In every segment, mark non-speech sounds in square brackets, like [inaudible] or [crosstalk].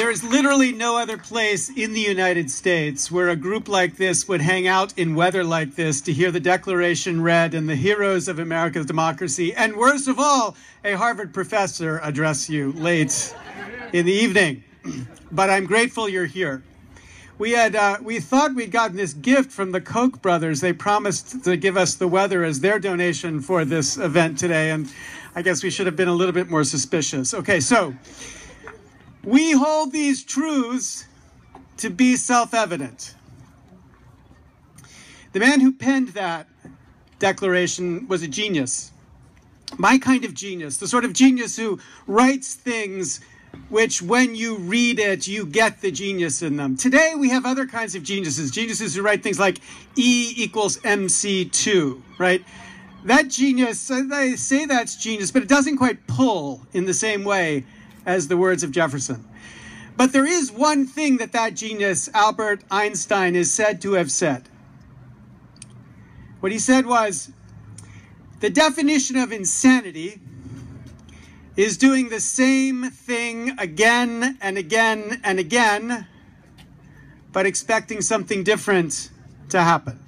There is literally no other place in the United States where a group like this would hang out in weather like this to hear the Declaration read and the heroes of America's democracy, and worst of all, a Harvard professor address you late in the evening. [clears throat] But I'm grateful you're here. We had uh, we thought we'd gotten this gift from the Koch brothers. They promised to give us the weather as their donation for this event today, and I guess we should have been a little bit more suspicious. Okay, so. We hold these truths to be self evident. The man who penned that declaration was a genius. My kind of genius, the sort of genius who writes things which, when you read it, you get the genius in them. Today, we have other kinds of geniuses, geniuses who write things like E equals MC2, right? That genius, they say that's genius, but it doesn't quite pull in the same way as the words of Jefferson. But there is one thing that that genius, Albert Einstein, is said to have said. What he said was the definition of insanity is doing the same thing again and again and again, but expecting something different to happen.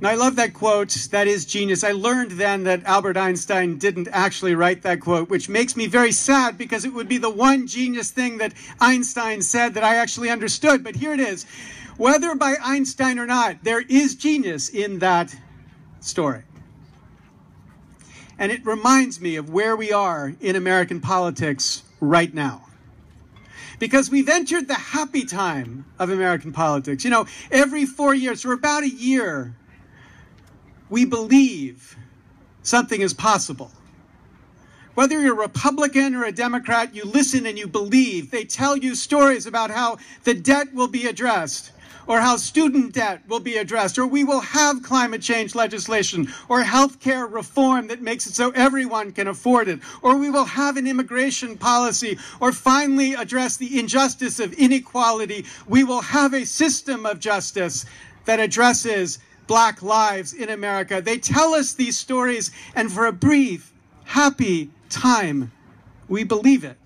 Now, I love that quote. That is genius. I learned then that Albert Einstein didn't actually write that quote, which makes me very sad because it would be the one genius thing that Einstein said that I actually understood. But here it is. Whether by Einstein or not, there is genius in that story. And it reminds me of where we are in American politics right now because we've entered the happy time of American politics. You know, every four years, for about a year, we believe something is possible. Whether you're a Republican or a Democrat, you listen and you believe. They tell you stories about how the debt will be addressed, or how student debt will be addressed, or we will have climate change legislation, or health care reform that makes it so everyone can afford it, or we will have an immigration policy, or finally address the injustice of inequality. We will have a system of justice that addresses black lives in America. They tell us these stories, and for a brief, happy time, we believe it.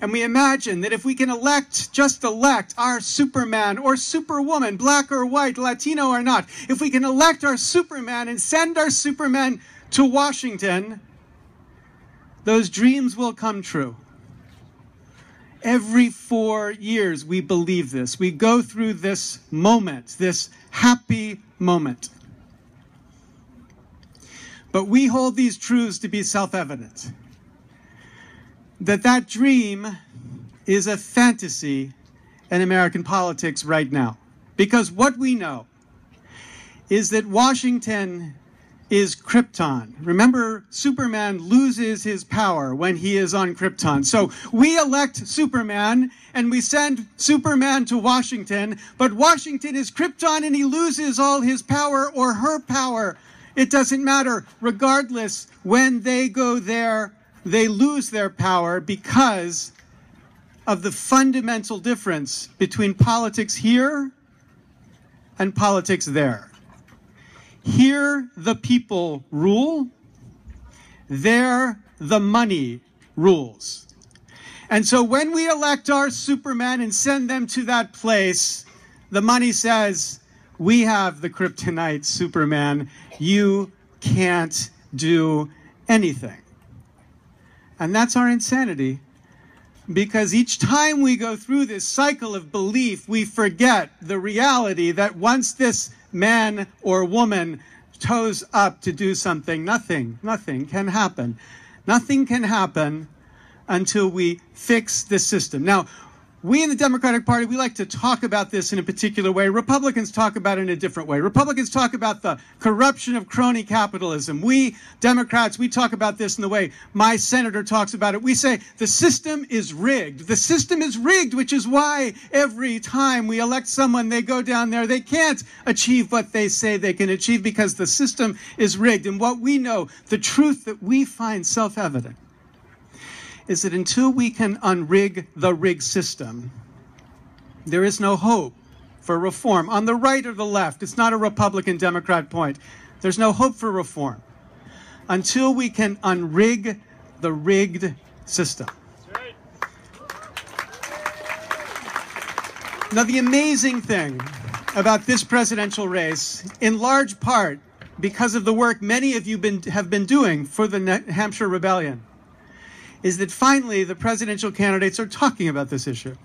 And we imagine that if we can elect, just elect our Superman or Superwoman, black or white, Latino or not, if we can elect our Superman and send our Superman to Washington, those dreams will come true. Every four years, we believe this. We go through this moment, this happy moment. But we hold these truths to be self evident that that dream is a fantasy in American politics right now. Because what we know is that Washington is Krypton. Remember, Superman loses his power when he is on Krypton. So we elect Superman and we send Superman to Washington, but Washington is Krypton and he loses all his power or her power. It doesn't matter. Regardless, when they go there, they lose their power because of the fundamental difference between politics here and politics there. Here, the people rule. There, the money rules. And so when we elect our Superman and send them to that place, the money says, We have the kryptonite Superman. You can't do anything. And that's our insanity. Because each time we go through this cycle of belief, we forget the reality that once this man or woman toes up to do something, nothing, nothing can happen. Nothing can happen until we fix the system. Now, we in the Democratic Party, we like to talk about this in a particular way. Republicans talk about it in a different way. Republicans talk about the corruption of crony capitalism. We Democrats, we talk about this in the way my senator talks about it. We say the system is rigged. The system is rigged, which is why every time we elect someone, they go down there, they can't achieve what they say they can achieve because the system is rigged. And what we know, the truth that we find self evident, is that until we can unrig the rig system, there is no hope for reform. On the right or the left, it's not a Republican Democrat point. There's no hope for reform until we can unrig the rigged system. Now, the amazing thing about this presidential race, in large part because of the work many of you been, have been doing for the New Hampshire Rebellion, is that finally the presidential candidates are talking about this issue.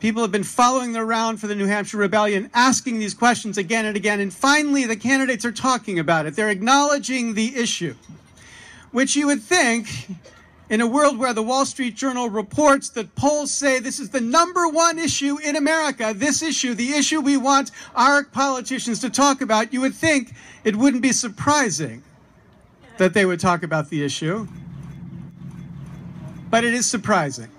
People have been following them around for the New Hampshire Rebellion, asking these questions again and again, and finally the candidates are talking about it. They're acknowledging the issue, which you would think in a world where the Wall Street Journal reports that polls say this is the number one issue in America, this issue, the issue we want our politicians to talk about, you would think it wouldn't be surprising that they would talk about the issue. But it is surprising.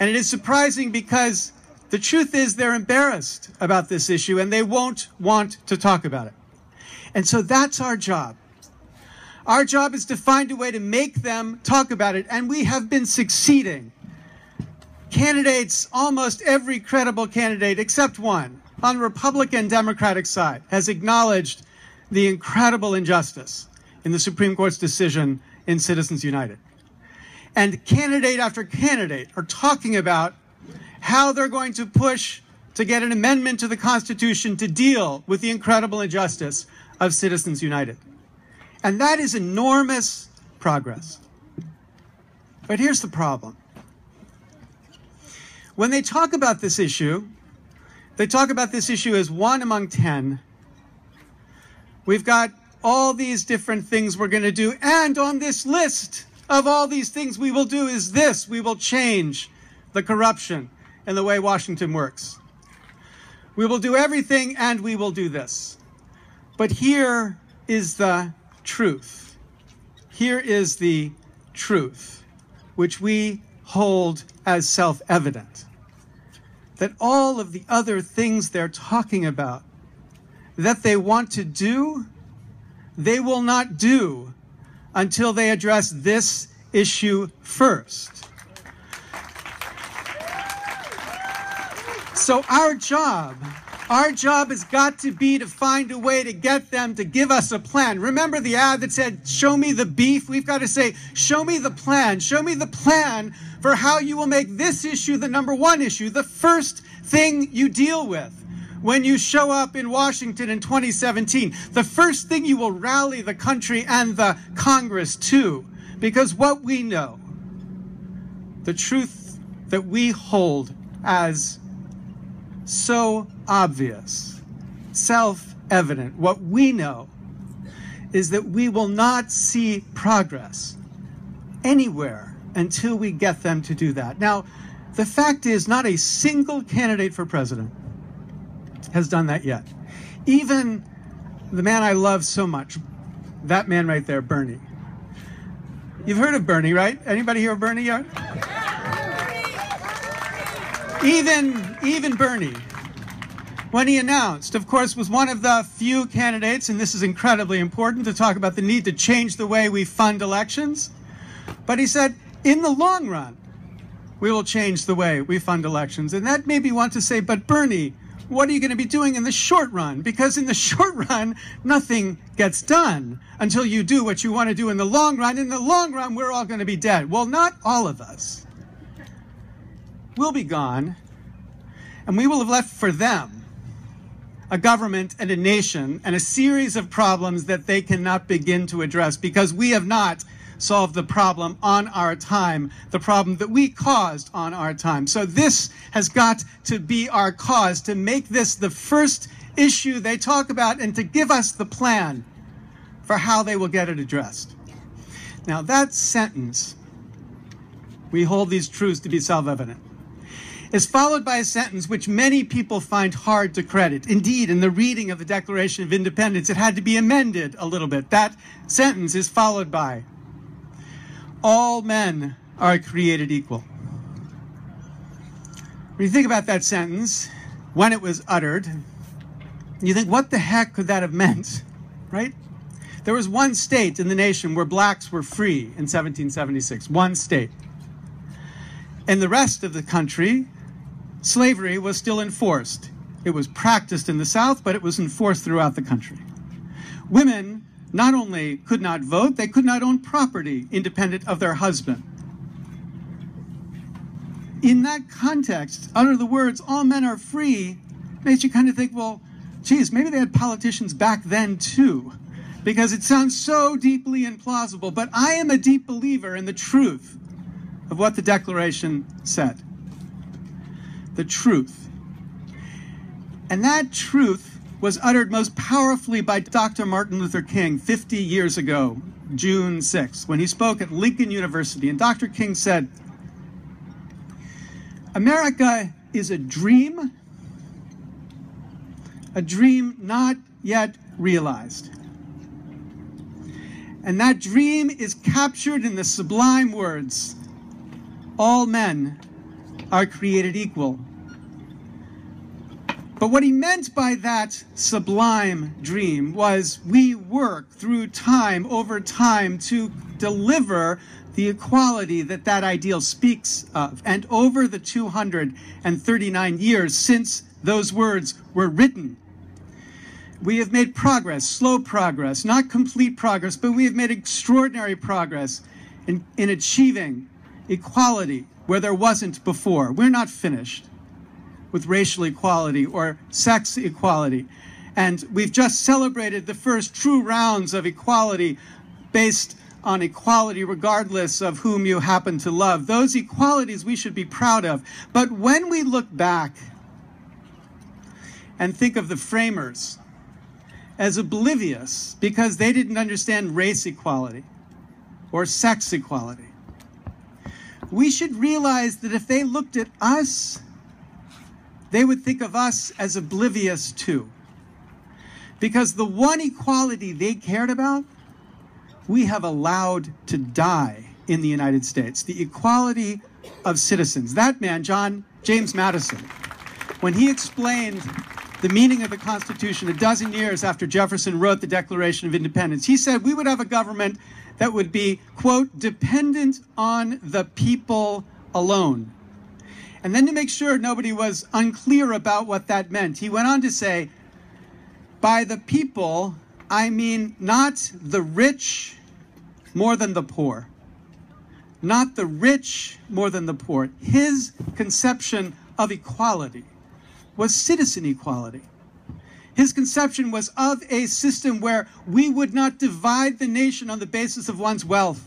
And it is surprising because the truth is they're embarrassed about this issue and they won't want to talk about it. And so that's our job our job is to find a way to make them talk about it, and we have been succeeding. Candidates, almost every credible candidate except one on the Republican Democratic side, has acknowledged the incredible injustice in the Supreme Court's decision in Citizens United. And candidate after candidate are talking about how they're going to push to get an amendment to the Constitution to deal with the incredible injustice of Citizens United. And that is enormous progress. But here's the problem. When they talk about this issue, they talk about this issue as one among 10. We've got all these different things we're going to do. And on this list of all these things we will do is this we will change the corruption and the way Washington works. We will do everything and we will do this. But here is the truth. Here is the truth, which we hold as self evident that all of the other things they're talking about that they want to do, they will not do until they address this issue first. So, our job our job has got to be to find a way to get them to give us a plan. Remember the ad that said, Show me the beef? We've got to say, Show me the plan. Show me the plan for how you will make this issue the number one issue, the first thing you deal with when you show up in Washington in 2017. The first thing you will rally the country and the Congress to. Because what we know, the truth that we hold as so obvious, self evident. What we know is that we will not see progress anywhere until we get them to do that. Now, the fact is, not a single candidate for president has done that yet. Even the man I love so much, that man right there, Bernie. You've heard of Bernie, right? Anybody here, Bernie yet? Even, even Bernie, when he announced, of course, was one of the few candidates, and this is incredibly important to talk about the need to change the way we fund elections. But he said, in the long run, we will change the way we fund elections. And that made me want to say, but Bernie, what are you going to be doing in the short run? Because in the [laughs] short run, nothing gets done until you do what you want to do in the long run. In the long run, we're all going to be dead. Well, not all of us We'll be gone, and we will have left for them a government and a nation and a series of problems that they cannot begin to address because we have not solved the problem on our time, the problem that we caused on our time. So this has got to be our cause to make this the first issue they talk about and to give us the plan for how they will get it addressed. Now that sentence, we hold these truths to be self-evident is followed by a sentence which many people find hard to credit. Indeed, in the reading of the Declaration of Independence, it had to be amended a little bit. That sentence is followed by All men are created equal. When you think about that sentence, when it was uttered, you think, what the heck could that have meant? Right? There was one state in the nation where blacks were free in 1776, one state. In the rest of the country, slavery was still enforced. It was practiced in the South, but it was enforced throughout the country. Women not only could not vote, they could not own property independent of their husband. In that context, utter the words, all men are free, makes you kind of think, well, geez, maybe they had politicians back then too, because it sounds so deeply implausible. But I am a deep believer in the truth of what the Declaration said. The truth. And that truth was uttered most powerfully by Dr. Martin Luther King 50 years ago, June 6, when he spoke at Lincoln University. And Dr. King said, America is a dream, a dream not yet realized. And that dream is captured in the sublime words all men are created equal. But what he meant by that sublime dream was we work through time, over time, to deliver the equality that that ideal speaks of. And over the 239 years since those words were written, we have made progress, slow progress, not complete progress, but we have made extraordinary progress in, in achieving equality where there wasn't before. We're not finished with racial equality or sex equality. And we've just celebrated the first true rounds of equality based on equality regardless of whom you happen to love. Those equalities we should be proud of. But when we look back and think of the framers as oblivious because they didn't understand race equality or sex equality, we should realize that if they looked at us, they would think of us as oblivious too. Because the one equality they cared about, we have allowed to die in the United States the equality of citizens. That man, John James Madison, when he explained the meaning of the Constitution a dozen years after Jefferson wrote the Declaration of Independence, he said we would have a government that would be, quote, dependent on the people alone. And then to make sure nobody was unclear about what that meant, he went on to say, by the people, I mean not the rich more than the poor. Not the rich more than the poor. His conception of equality was citizen equality. His conception was of a system where we would not divide the nation on the basis of one's wealth.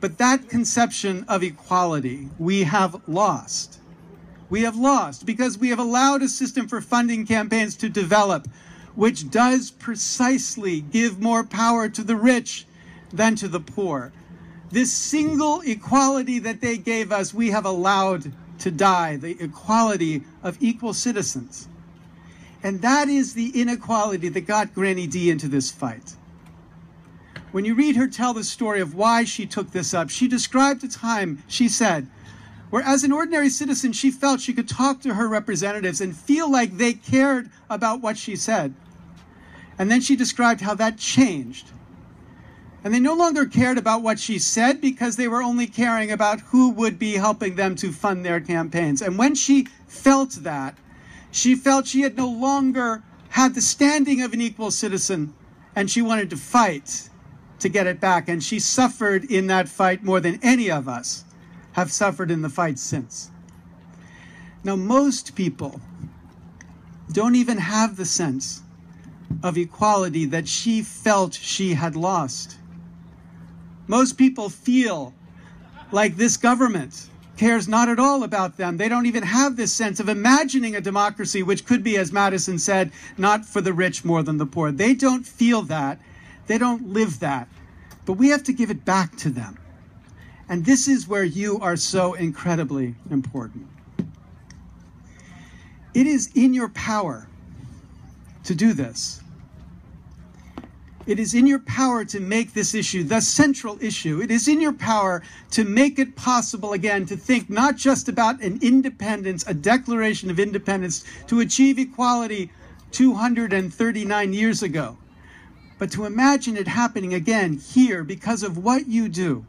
But that conception of equality we have lost. We have lost because we have allowed a system for funding campaigns to develop which does precisely give more power to the rich than to the poor. This single equality that they gave us, we have allowed to die, the equality of equal citizens. And that is the inequality that got Granny D into this fight. When you read her tell the story of why she took this up, she described a time, she said, where as an ordinary citizen, she felt she could talk to her representatives and feel like they cared about what she said. And then she described how that changed. And they no longer cared about what she said because they were only caring about who would be helping them to fund their campaigns. And when she felt that, she felt she had no longer had the standing of an equal citizen and she wanted to fight to get it back. And she suffered in that fight more than any of us have suffered in the fight since. Now, most people don't even have the sense of equality that she felt she had lost. Most people feel like this government cares not at all about them. They don't even have this sense of imagining a democracy, which could be, as Madison said, not for the rich more than the poor. They don't feel that. They don't live that. But we have to give it back to them. And this is where you are so incredibly important. It is in your power to do this. It is in your power to make this issue the central issue. It is in your power to make it possible again to think not just about an independence, a declaration of independence to achieve equality 239 years ago, but to imagine it happening again here because of what you do.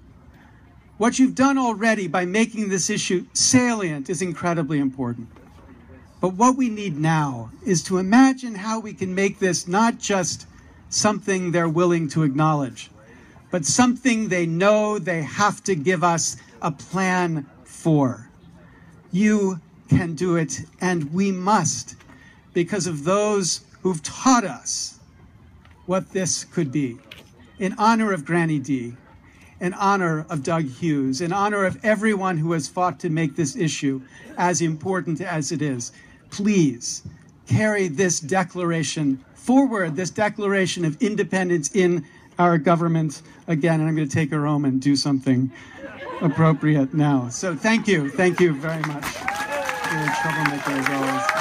What you've done already by making this issue salient is incredibly important. But what we need now is to imagine how we can make this not just something they're willing to acknowledge, but something they know they have to give us a plan for. You can do it, and we must, because of those who've taught us what this could be. In honor of Granny D, in honor of Doug Hughes, in honor of everyone who has fought to make this issue as important as it is, please carry this declaration forward, this declaration of independence in our government again. And I'm going to take her home and do something appropriate now. So thank you. Thank you very much. You're a troublemaker as always.